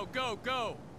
Go, go, go!